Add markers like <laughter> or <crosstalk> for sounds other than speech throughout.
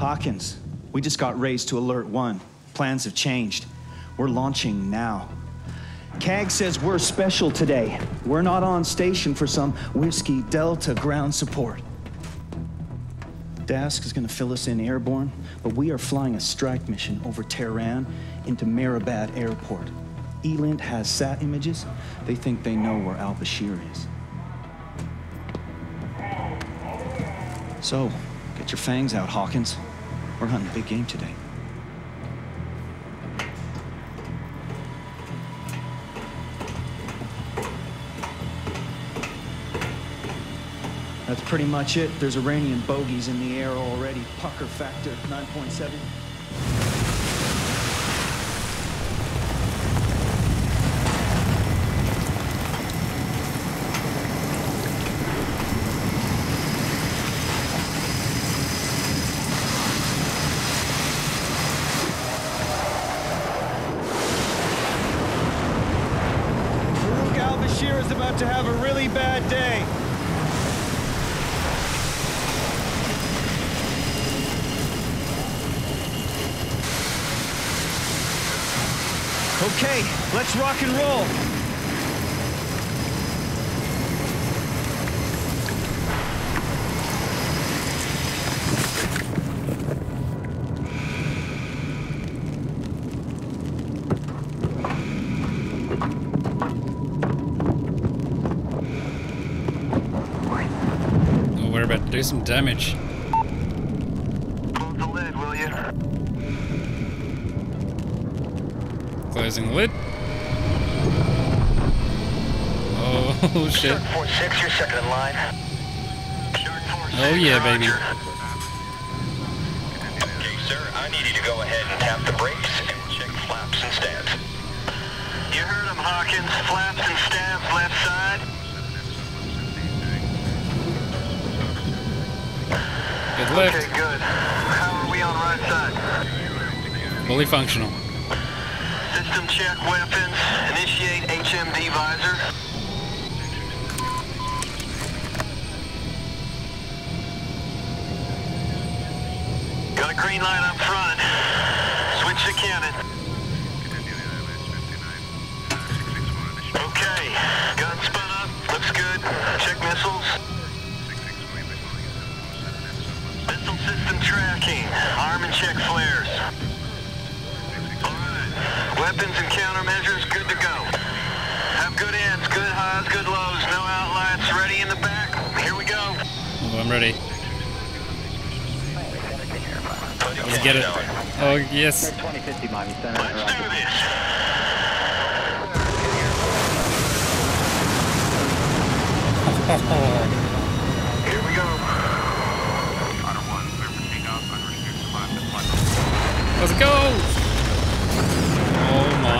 Hawkins, we just got raised to Alert 1. Plans have changed. We're launching now. CAG says we're special today. We're not on station for some Whiskey Delta ground support. DASC is gonna fill us in airborne, but we are flying a strike mission over Tehran into Mehrabad Airport. Elint has sat images. They think they know where Al Bashir is. So, get your fangs out, Hawkins. We're hunting big game today. That's pretty much it. There's Iranian bogeys in the air already. Pucker factor 9.7. Farouk al-Bashir is about to have a really bad day. Okay, let's rock and roll. Oh, we're about to do some damage. Close the lid, will you? Closing the lid. Oh shit. Shark 4-6, you're second in line. Shark 4-6, Oh yeah, baby. Okay, sir, I need you to go ahead and tap the brakes and check flaps and stabs. You heard him, Hawkins. Flaps and stabs left side. Good Okay, good. How are we on right side? Fully functional. System check weapons. Initiate HMD visor. Green light up front. Switch to cannon. Okay. Gun spun up. Looks good. Check missiles. Missile system tracking. Arm and check flares. Alright. Weapons and countermeasures good to go. Have good ends, good highs, good lows, no outlets, ready in the back. Here we go. I'm ready. Let's get it. Oh yes. 2050 Miami Center. Let's do this. Here we go. Let's go. Oh my.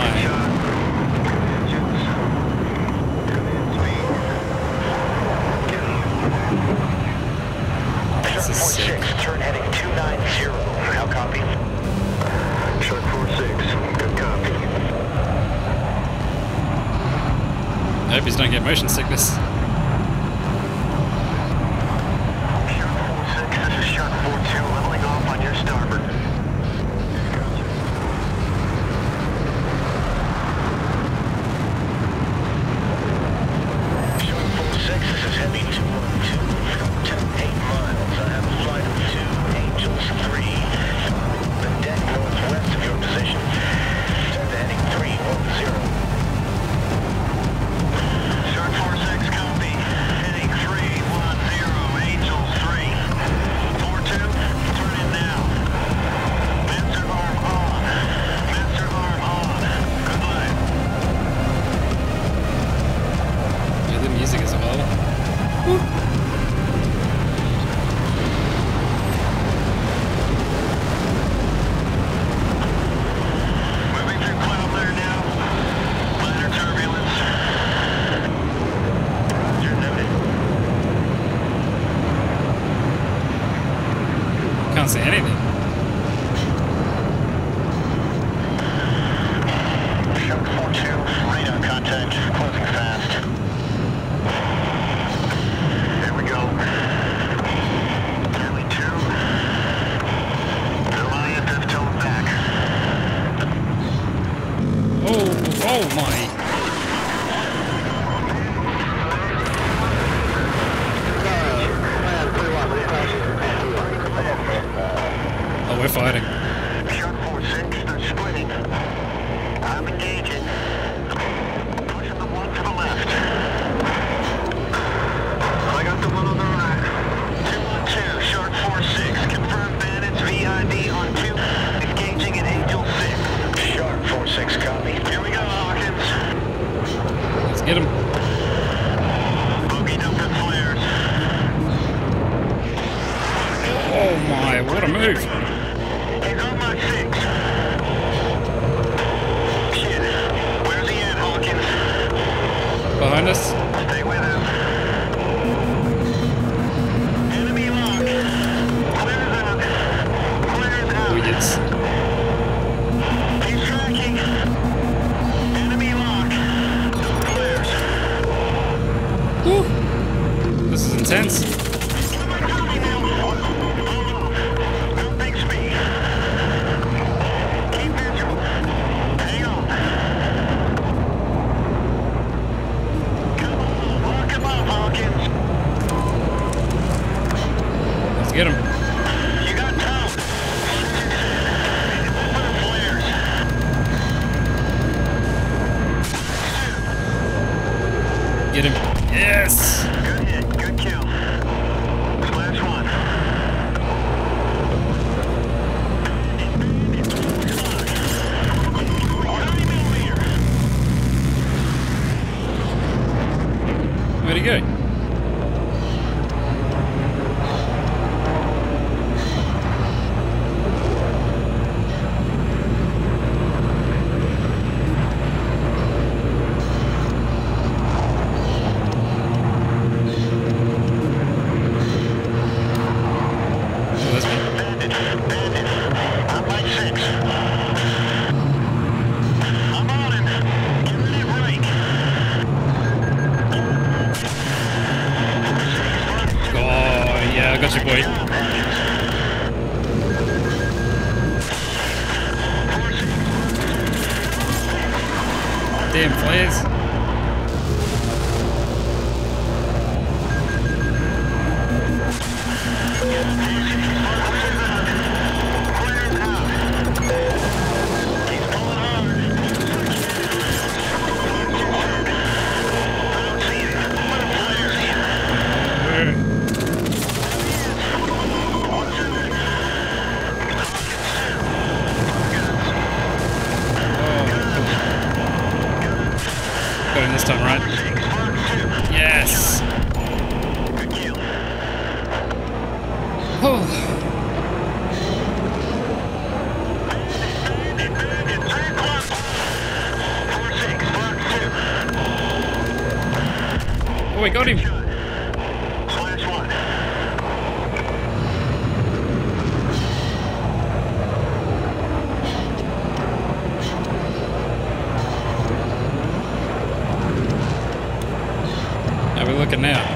This is sick. Turn heading 290. How copy? Shark 46. Good copy. I hope he's don't get motion sickness. Move. We now?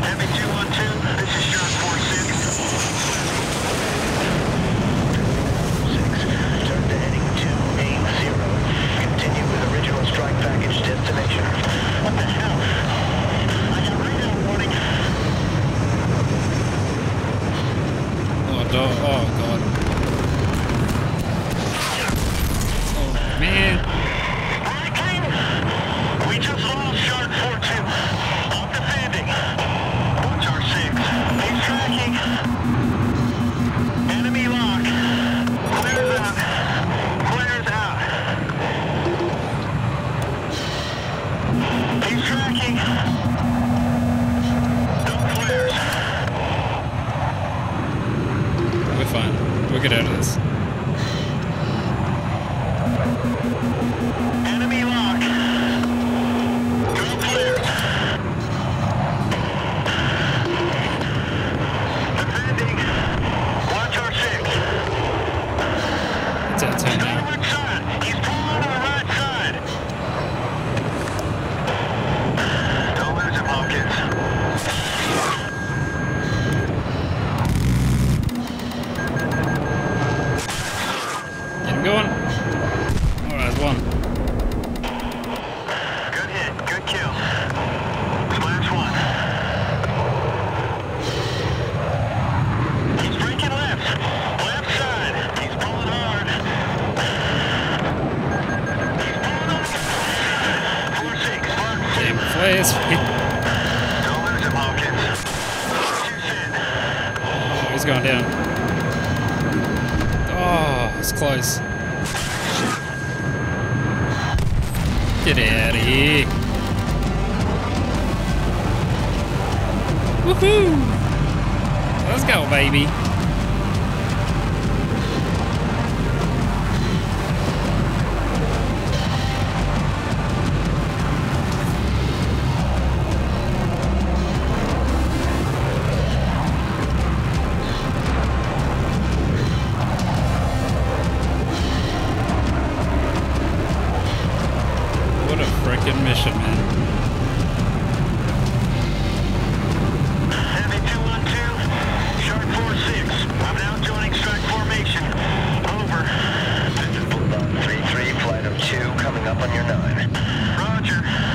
Up on your 9. Roger.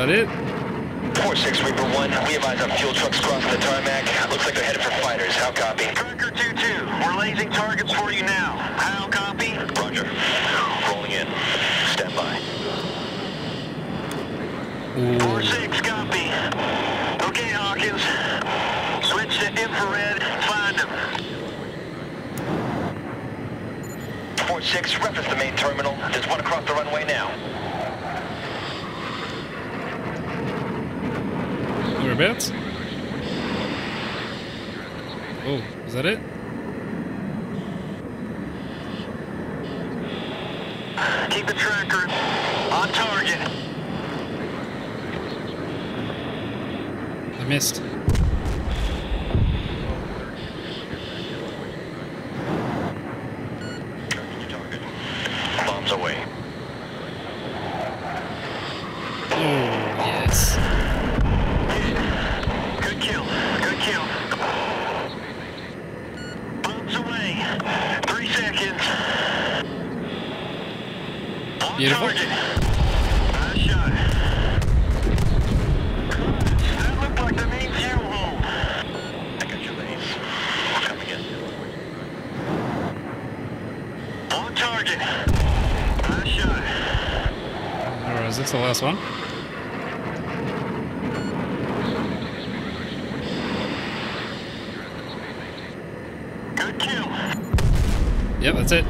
That it? 4-6 Reaper 1, we have eyes on fuel trucks crossing the tarmac. Looks like they're headed for fighters. How copy? Tracker 2-2, we're lasing targets for you now. How copy? Roger. Rolling in. Stand by. 4-6, copy. Okay, Hawkins. Switch to infrared. Find them. 4-6, reference the main terminal. There's one across the runway now. Whereabouts? Oh, is that it? Keep the tracker on target. I missed. Bombs away. Oh, yes. Good kill. Good kill. Bombs away. Three seconds. On Beautiful. target. Nice shot. That looked like the main fuel hole. I got your lanes. Coming in. On target. Nice shot. Or is this the last one? Good kill. Yep, that's it.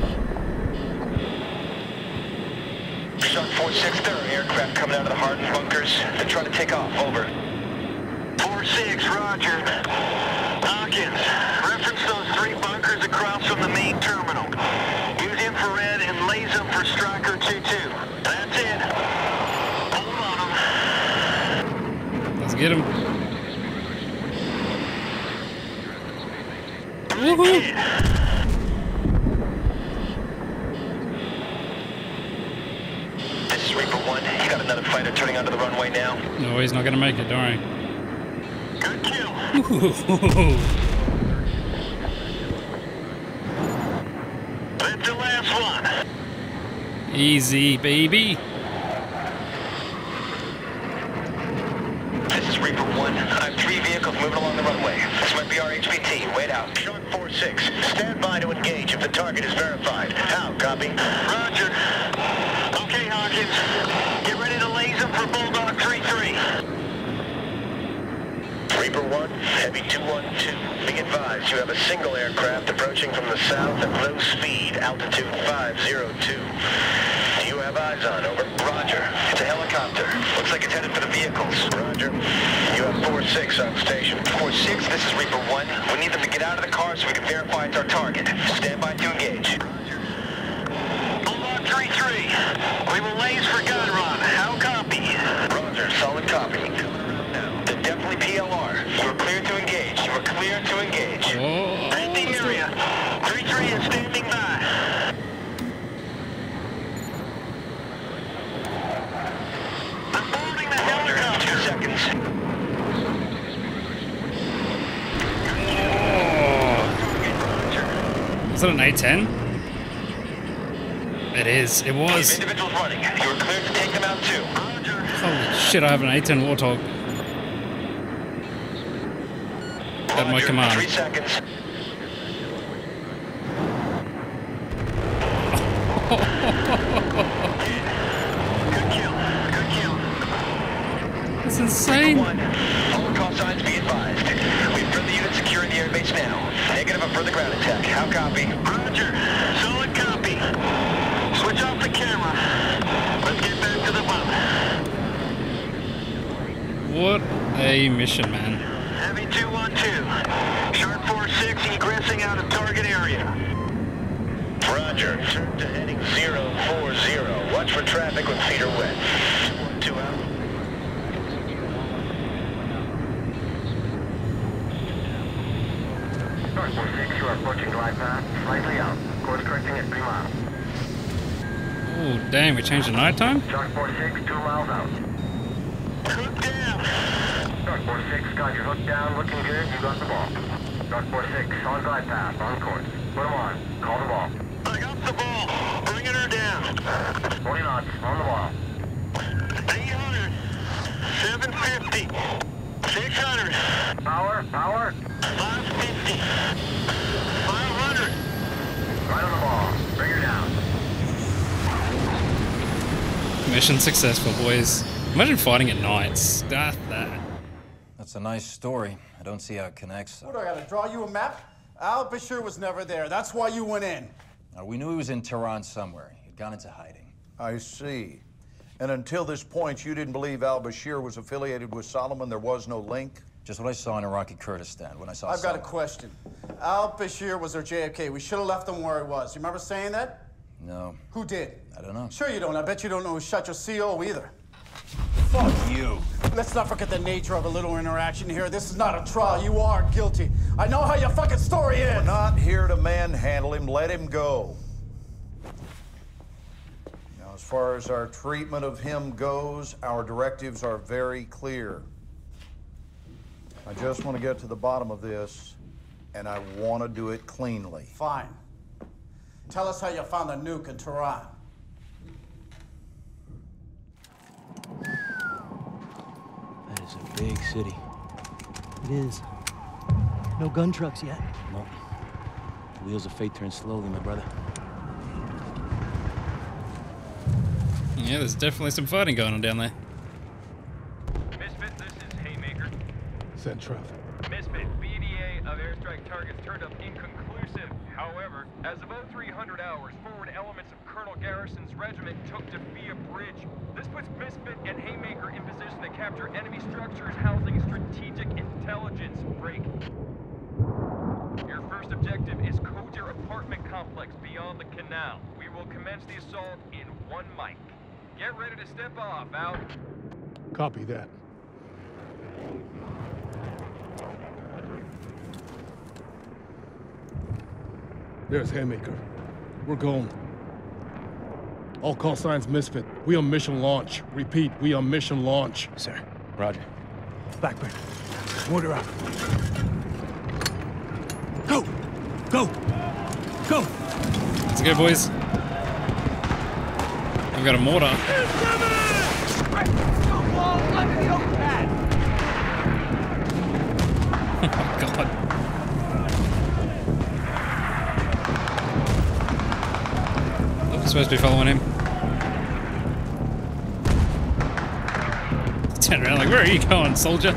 Shark 4-6, there are aircraft coming out of the hardened bunkers. They're trying to take off, over. 4-6, roger. Hawkins, reference those three bunkers across from the main terminal. Use infrared and laze them for Striker 2-2. That's it. Hold on them. Let's get him. Woohoo! This is Reaper 1. You got another fighter turning onto the runway now. No, he's not gonna make it, don't worry. Good kill. <laughs> That's the last one. moving along the runway. This might be our HVT. Wait out. Shark 4-6, stand by to engage if the target is verified. How, copy? Roger. Okay, Hawkins. Get ready to them for Bulldog 3-3. Reaper 1, Heavy 212. Be advised, you have a single aircraft approaching from the south at low speed, altitude 502. Do you have eyes on? Over. Roger. It's a helicopter. Looks like it's headed for the vehicles. Roger. You have 4-6 on station. 4-6, this is Reaper 1. We need them to get out of the car so we can verify it's our target. Stand by to engage. Bulldog 3-3. We will laze for gun run. How copy? Roger, solid copy. They're definitely PLR. You are clear to engage. You are clear to engage. Oh, Read the area. 3-3 is standing by. I'm boarding the helicopter. Two seconds. Is that an A10? It is. It was. individuals running. You are clear to take them out too. Holy shit! I have an A10 Warthog. At my command. Three seconds. Good kill. Good kill. That's insane. One. All call signs be advised. We have further units securing the airbase now. Negative of further ground attack. How copy? Roger. Solid copy. Switch off the camera. Let's get back to the boat. What a mission, man. Heavy 212. Shark 46 egressing out of target area. Roger. Turn to heading 040. Watch for traffic when feet are wet. 212 out. Shark 46, you are approaching glide path, slightly out. Course correcting at 3 miles. Oh, damn, we changed the nighttime? Shark 46, 2 miles out. Hook down. Shark 46, got your hook down, looking good, you got the ball. Shark 46, on glide path, on course. Put them on, call the ball. I got the ball. Bringing her down. 40 knots, on the ball. 800. 750. 600. Power, power, 550. 500. right on the ball. Bring her down. Mission successful, boys. Imagine fighting at night. Stuff that. That's a nice story. I don't see how it connects. What do I gotta draw you a map? Al Bashir was never there. That's why you went in. Uh, we knew he was in Tehran somewhere. He'd gone into hiding. I see. And until this point, you didn't believe al Bashir was affiliated with Solomon? There was no link? Just what I saw in Iraqi Kurdistan when I saw. I've got a question. Al Bashir was our JFK. We should have left him where he was. You remember saying that? No, Who did? I don't know. Sure you don't. I bet you don't know who shot your CO either. Fuck you. Let's not forget the nature of a little interaction here. This is not a trial. You are guilty. I know how your fucking story is. We're not here to manhandle him. Let him go. Now, as far as our treatment of him goes, our directives are very clear. I just want to get to the bottom of this, and I want to do it cleanly. Fine. Tell us how you found the nuke in Tehran. That is a big city. It is. No gun trucks yet. No. The wheels of fate turn slowly, my brother. Yeah, there's definitely some fighting going on down there. Misfit, this is Haymaker. Send traffic. Misfit, BDA of airstrike targets turned up inconclusive. However, as of 0300 hours, forward elements of Colonel Garrison's regiment took Defia Bridge. This puts Misfit and Haymaker in position to capture enemy structures housing strategic intelligence break. Your first objective is Kodir apartment complex beyond the canal. We will commence the assault in one mic. Get ready to step off, out. Copy that. There's Haymaker. We're going. All call signs Misfit. We on mission launch. Repeat, we on mission launch. Sir. Roger. Blackburn, mortar up. Go! Go! Go! Let's go, boys. I've got a mortar. <laughs> oh, God. supposed to be following him. turn <laughs> like, where are you going, soldier?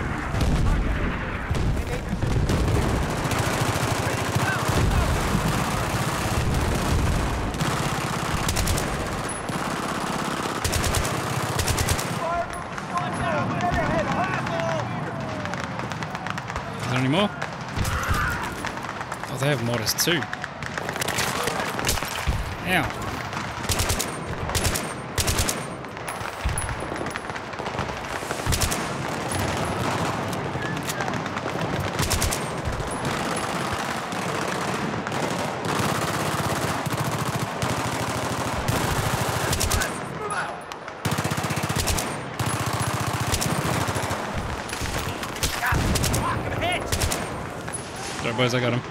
us two. Ow. Don't I got him.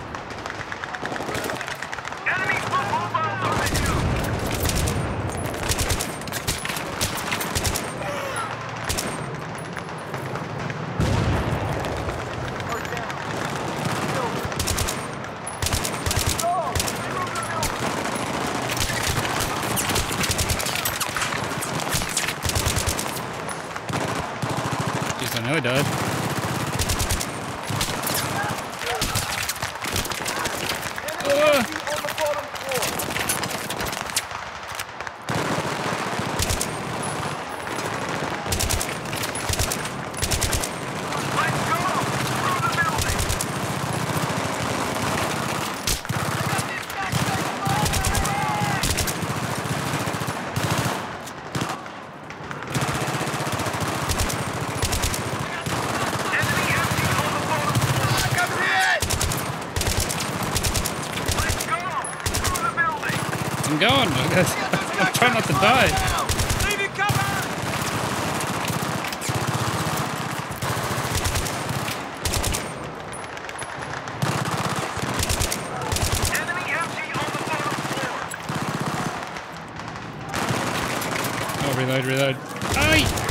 reload, reload. Aye!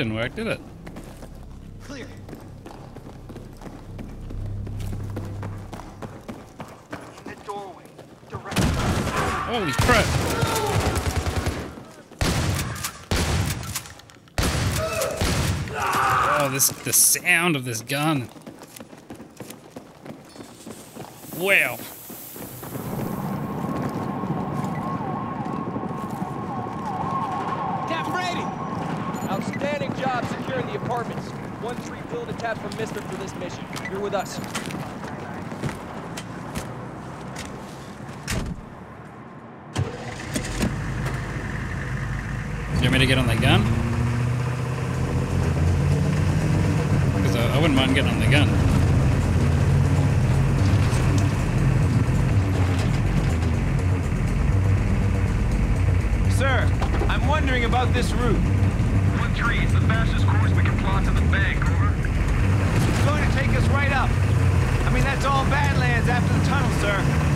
didn't work, did it? Clear. In the doorway. Direct. Holy crap. Oh, this the sound of this gun. Wow. with us. Do you want me to get on the gun? Because I, I wouldn't mind getting on the gun. sir. I'm wondering about this route. One, three, is the fastest course we can plot to the bank. It's going to take us right up. I mean, that's all Badlands after the tunnel, sir.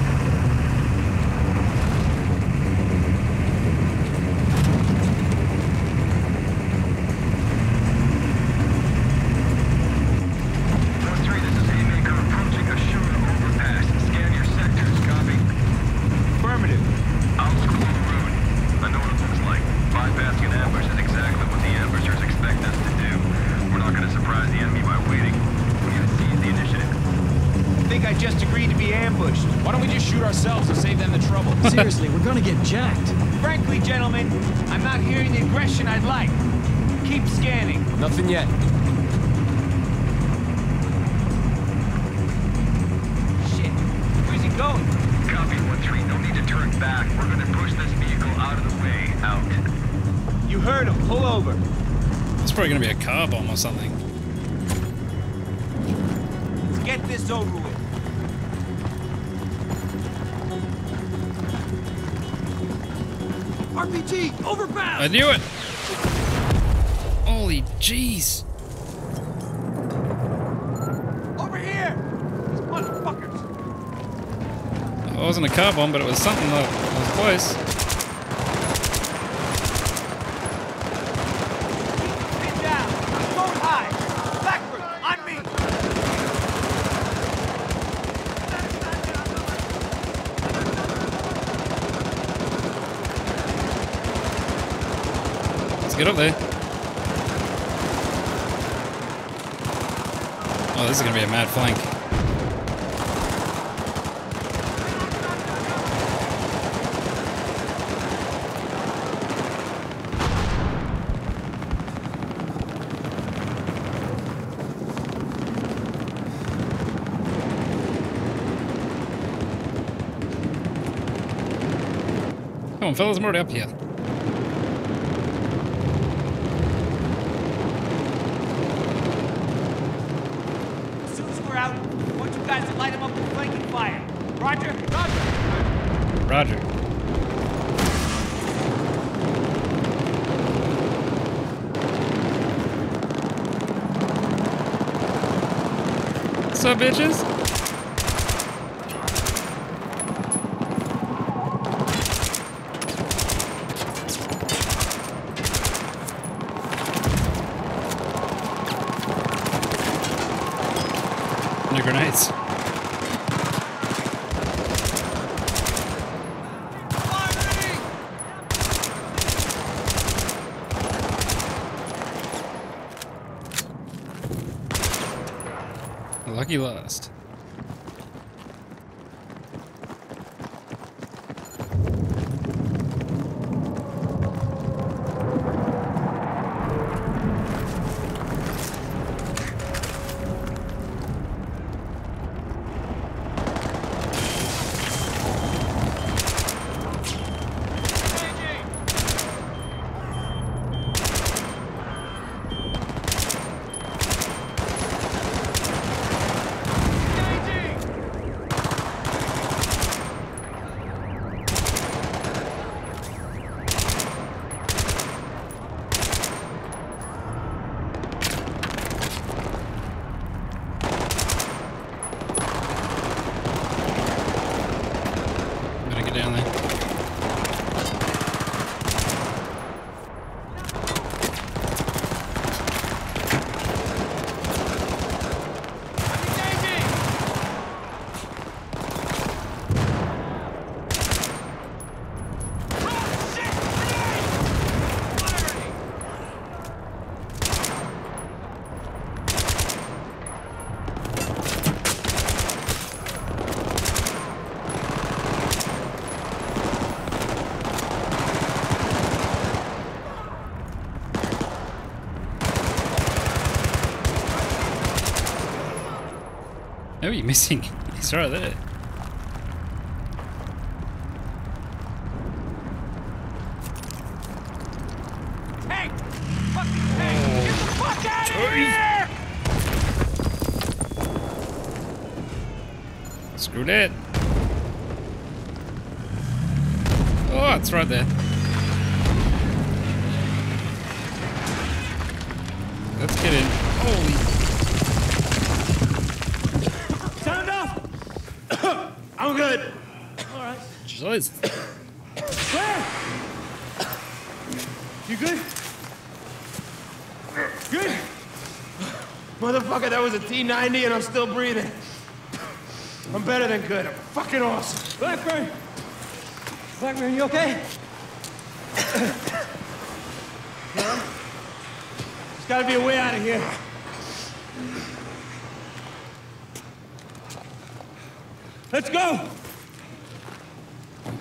Gonna be a car bomb or something. Let's get this over with. RPG, overpass! I knew it! Holy jeez! Over here! These motherfuckers! It wasn't a car bomb, but it was something that was close. Pin down! Don't hide! Blackburn, on me! Let's get up there. Oh, this is gonna be a mad flank. Come on, fellas, I'm already up here. As soon as we're out, I want you guys to light them up with flanking fire. Roger? Roger! Roger. Up, bitches? You're missing. He's right there. Tank! Fucking tank! Get the fuck out of here! Screw that. Oh, it's right there. Let's get in. Holy. Sound off! I'm good. All right. Jeez. Where? You good? Good? Motherfucker, that was a T-90 and I'm still breathing. I'm better than good. I'm fucking awesome. Blackburn! Blackburn, you okay? no? There's gotta be a way out of here. Let's go!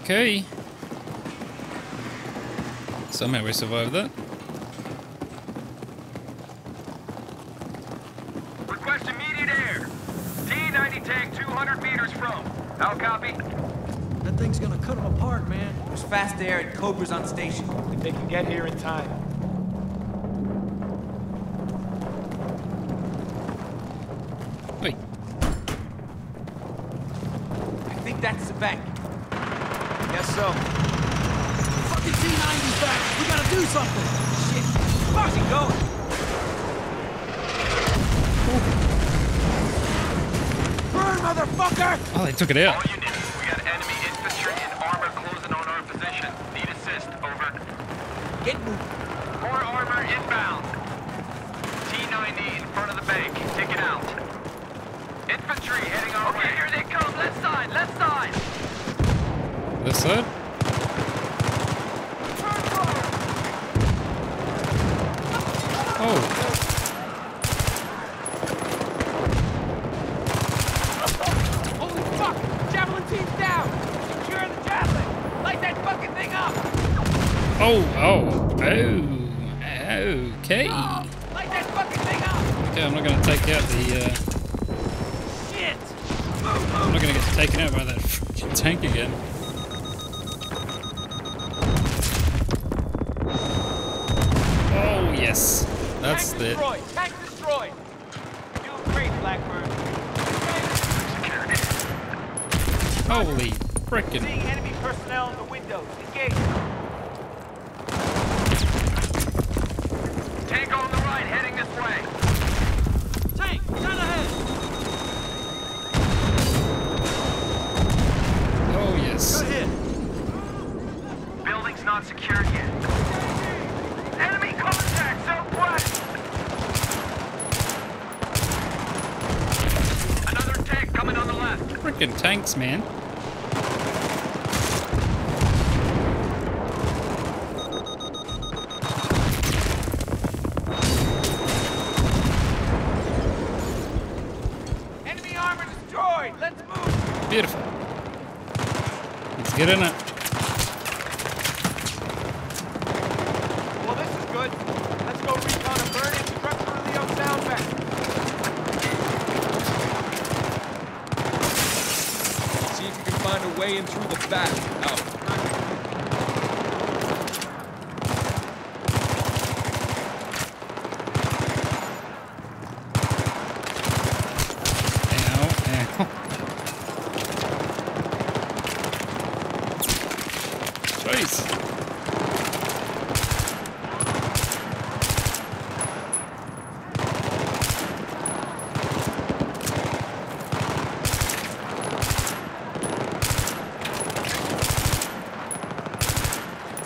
Okay. Somehow we survived that. From. How copy? That thing's gonna cut them apart, man. There's fast air and Cobra's on station. If they can get here in time. Wait. I think that's the bank. Guess so. Fucking T-90's back! We gotta do something! Shit! How's he going? Motherfucker! Oh, they took it out. All man. Enemy armor destroyed! Let's move! Beautiful. Let's get in it. Well, this is good. Let's go recon a burn and prep for the old sound bank. See if you can find a way in through the back. Out. Ow, ow. Jeez.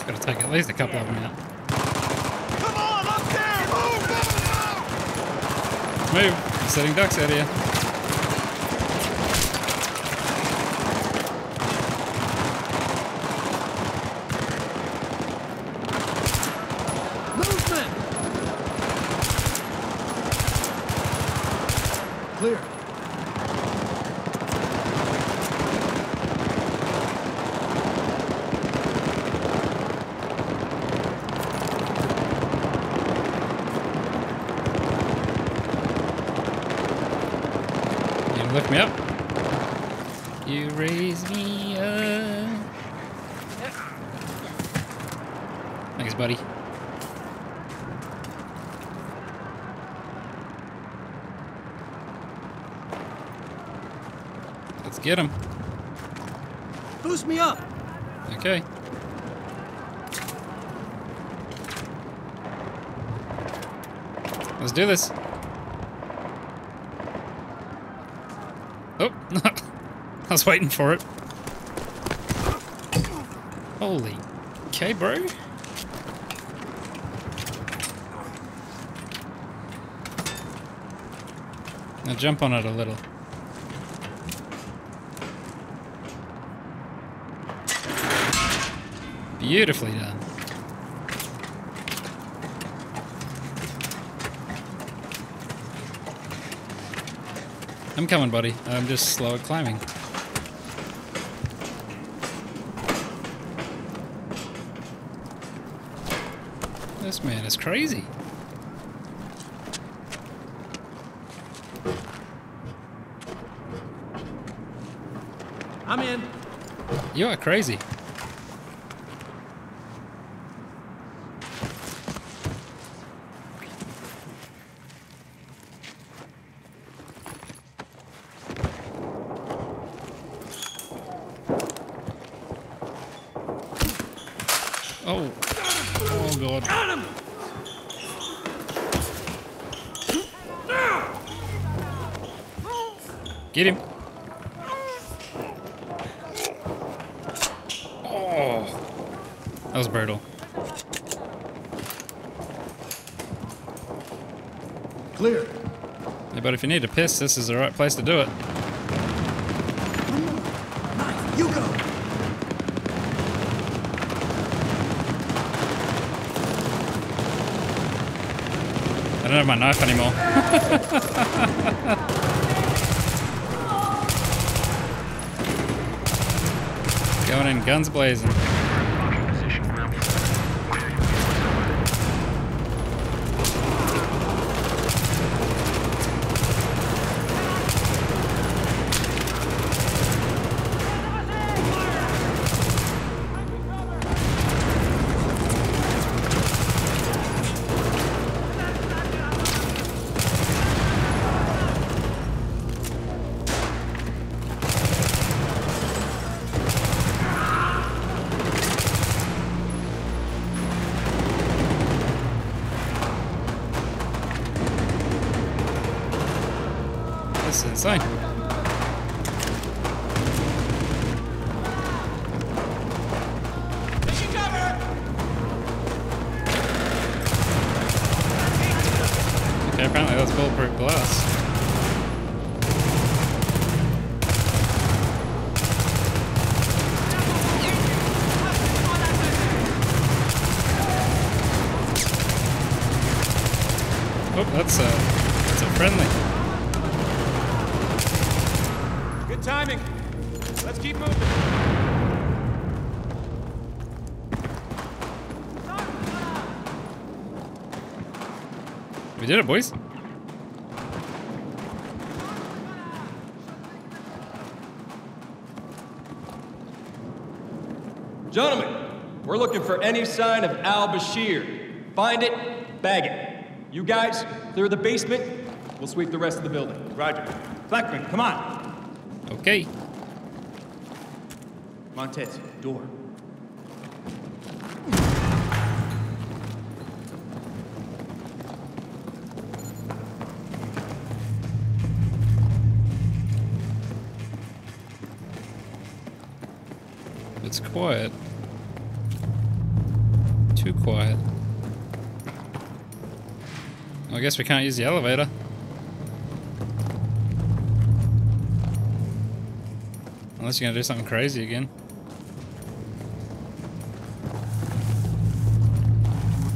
Gotta take at least a couple of them out. Come on, up there! Move, move! Move! Setting ducks out here. You raise me up. Thanks, buddy. Let's get him. Boost me up. Okay. Let's do this. Oh, I was waiting for it. Holy. Okay, bro. Now jump on it a little. Beautifully done. I'm coming, buddy. I'm just slow at climbing. This man is crazy. I'm in. You are crazy. Oh. God. Got him. Get him. Oh. That was brutal. Clear. Yeah, but if you need to piss, this is the right place to do it. Don't have my knife anymore. <laughs> Going in guns blazing. This is insane. We boys. Gentlemen, we're looking for any sign of Al Bashir. Find it, bag it. You guys, clear the basement. We'll sweep the rest of the building. Roger. Blackburn, come on. Okay. Montes, door. It's quiet. Too quiet. I guess we can't use the elevator. Unless you're gonna do something crazy again.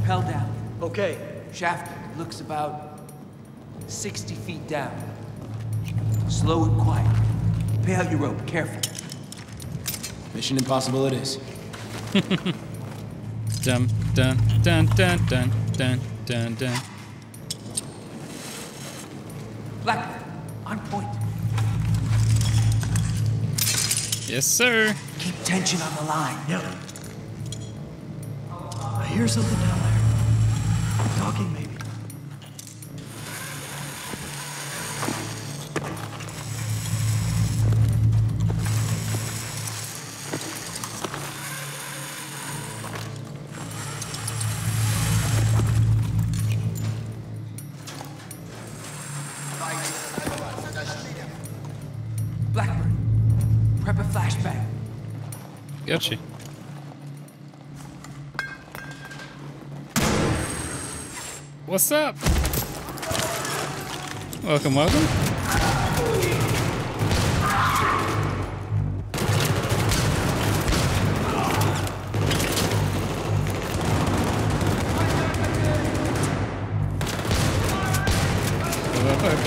Rappel down. Okay. Shaft looks about 60 feet down. Slow and quiet. Pay out your rope, careful. Mission impossible it is. <laughs> Dun dun dun dun dun dun dun dun. Blackburn, on point. Yes, sir. Keep tension on the line. Yep. I hear something down there. Talking, maybe. Gotcha. What's up? Welcome, welcome.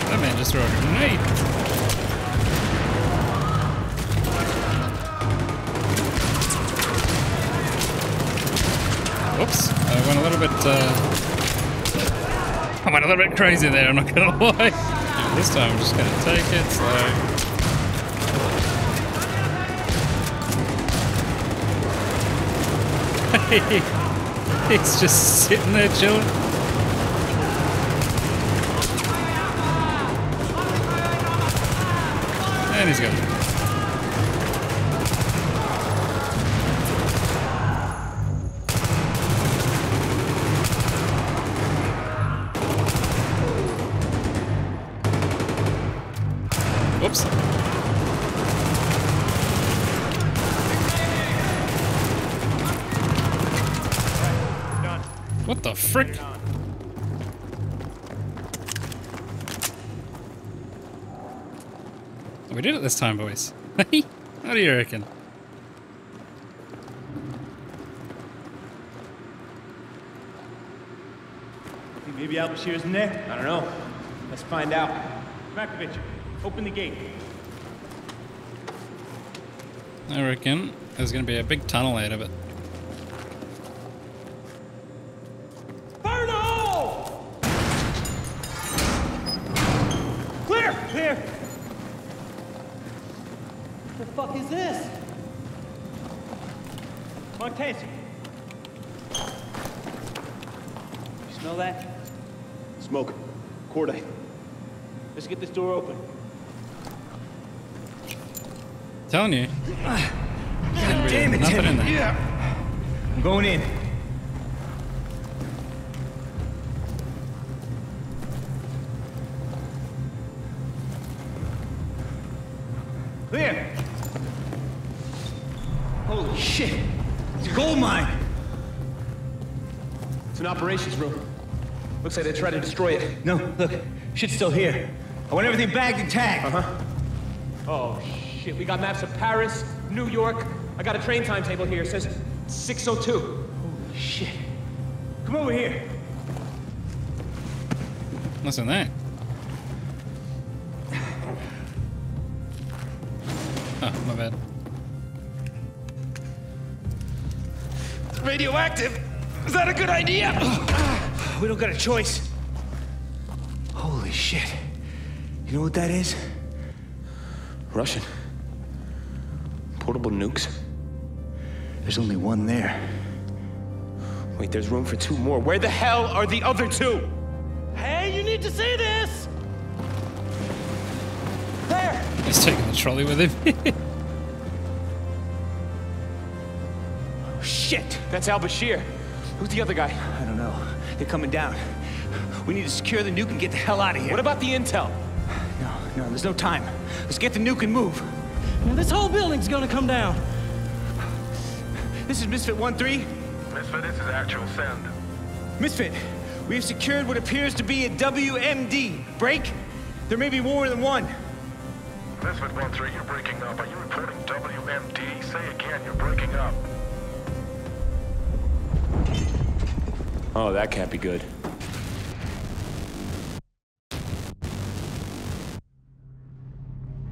That man just threw a grenade. Uh, I went a little bit crazy there, I'm not gonna <laughs> lie. This time I'm just gonna take it slow. <laughs> He's just sitting there chilling. And he's gone. Frick? We did it this time, boys. <laughs> what do you reckon? Maybe Al Bashir's in there? I don't know. Let's find out. Matkovic, open the gate. I reckon there's gonna be a big tunnel out of it. Looks like they tried to destroy it. No, look. Shit's still here. I want everything bagged and tagged. Uh-huh. Oh, shit. We got maps of Paris, New York. I got a train timetable here. It says 602. Holy shit. Come over here. What's in there? Oh, my bad. Radioactive. Is that a good idea? <sighs> We don't got a choice. Holy shit. You know what that is? Russian. Portable nukes. There's only one there. Wait, there's room for two more. Where the hell are the other two? Hey, you need to see this! There! He's taking the trolley with him. <laughs> Shit! That's Al Bashir. Who's the other guy? I don't know. They're coming down. We need to secure the nuke and get the hell out of here. What about the intel? No, no, there's no time. Let's get the nuke and move. Now, this whole building's gonna come down. This is Misfit 1-3. Misfit, this is actual send. Misfit, we have secured what appears to be a WMD. Break? There may be more than one. Misfit 1-3, you're breaking up. Are you reporting WMD? Say again, you're breaking up. Oh, that can't be good.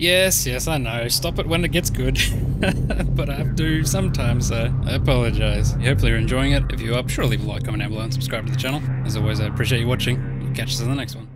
yes, yes, I know. Stop it when it gets good. <laughs> but I have to sometimes, so I apologize. Hopefully you're enjoying it. If you are, sure leave a like, comment down below, and subscribe to the channel. As always, I appreciate you watching. Catch us in the next one.